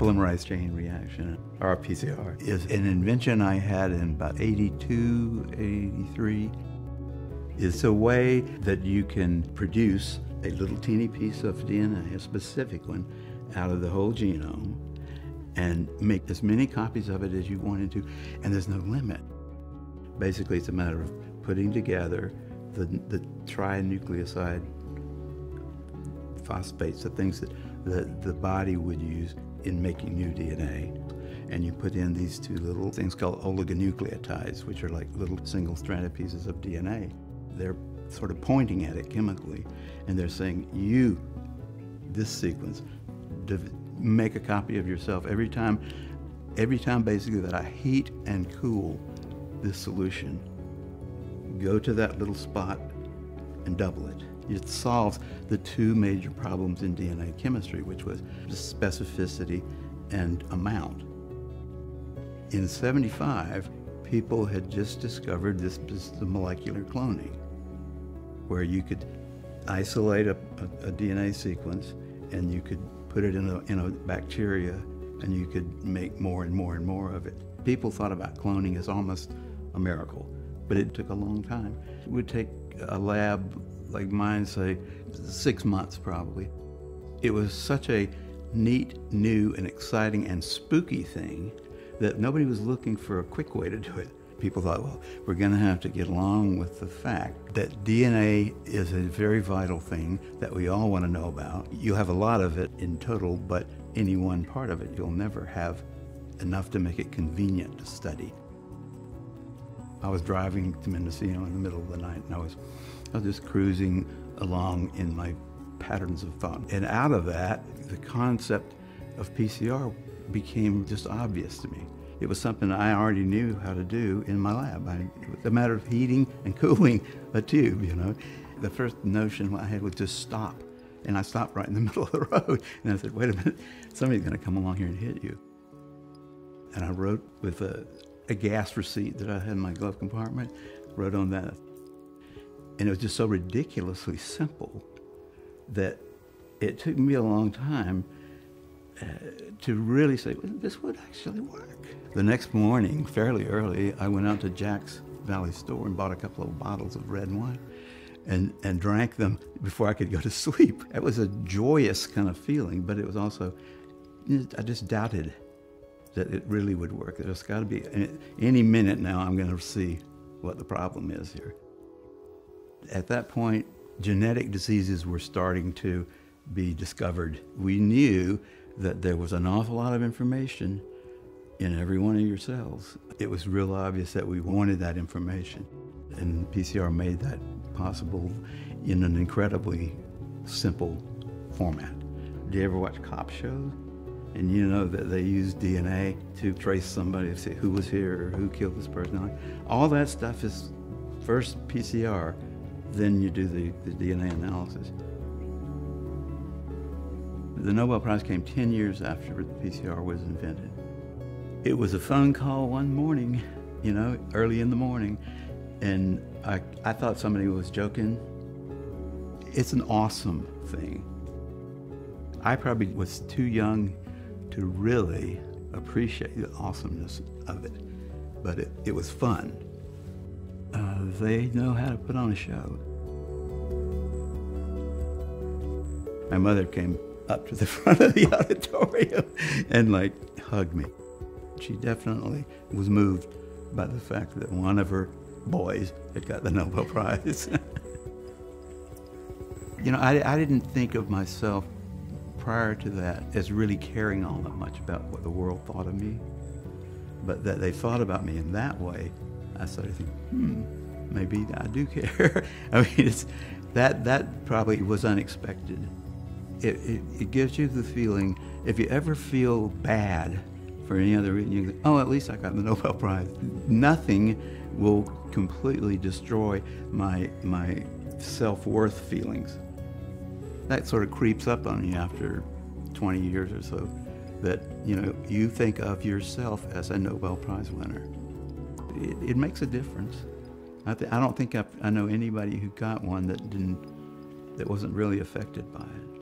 polymerase chain reaction, or PCR, is an invention I had in about 82, 83. It's a way that you can produce a little teeny piece of DNA, a specific one, out of the whole genome and make as many copies of it as you wanted to, and there's no limit. Basically, it's a matter of putting together the, the trinucleoside phosphates, the things that the, the body would use in making new DNA. And you put in these two little things called oligonucleotides, which are like little single stranded pieces of DNA. They're sort of pointing at it chemically, and they're saying, You, this sequence, make a copy of yourself every time, every time basically that I heat and cool this solution. Go to that little spot and double it. It solves the two major problems in DNA chemistry, which was specificity and amount. In 75, people had just discovered this, this the molecular cloning, where you could isolate a, a, a DNA sequence and you could put it in a, in a bacteria, and you could make more and more and more of it. People thought about cloning as almost a miracle, but it took a long time. It would take a lab like mine, say, six months probably. It was such a neat, new, and exciting and spooky thing that nobody was looking for a quick way to do it people thought, well, we're going to have to get along with the fact that DNA is a very vital thing that we all want to know about. You have a lot of it in total, but any one part of it, you'll never have enough to make it convenient to study. I was driving to Mendocino in the middle of the night, and I was, I was just cruising along in my patterns of thought. And out of that, the concept of PCR became just obvious to me it was something I already knew how to do in my lab. I, it was a matter of heating and cooling a tube, you know. The first notion I had was just stop. And I stopped right in the middle of the road. And I said, wait a minute, somebody's going to come along here and hit you. And I wrote with a, a gas receipt that I had in my glove compartment, wrote on that. And it was just so ridiculously simple that it took me a long time uh, to really say, well, this would actually work. The next morning, fairly early, I went out to Jack's Valley store and bought a couple of bottles of red wine and, and drank them before I could go to sleep. It was a joyous kind of feeling, but it was also, I just doubted that it really would work. There's got to be, any minute now, I'm going to see what the problem is here. At that point, genetic diseases were starting to be discovered. We knew that there was an awful lot of information in every one of your cells. It was real obvious that we wanted that information. And PCR made that possible in an incredibly simple format. Do you ever watch cop shows? And you know that they use DNA to trace somebody to see who was here or who killed this person. All that stuff is first PCR, then you do the, the DNA analysis. The Nobel Prize came 10 years after the PCR was invented. It was a phone call one morning, you know, early in the morning, and I, I thought somebody was joking. It's an awesome thing. I probably was too young to really appreciate the awesomeness of it, but it, it was fun. Uh, they know how to put on a show. My mother came up to the front of the auditorium and like hugged me. She definitely was moved by the fact that one of her boys had got the Nobel Prize. you know, I, I didn't think of myself prior to that as really caring all that much about what the world thought of me. But that they thought about me in that way, I started thinking, hmm, maybe I do care. I mean, it's, that, that probably was unexpected it, it, it, gives you the feeling, if you ever feel bad for any other reason, you think, oh, at least I got the Nobel Prize. Nothing will completely destroy my, my self-worth feelings. That sort of creeps up on you after 20 years or so, that, you know, you think of yourself as a Nobel Prize winner. It, it makes a difference. I, I don't think I've, I know anybody who got one that didn't, that wasn't really affected by it.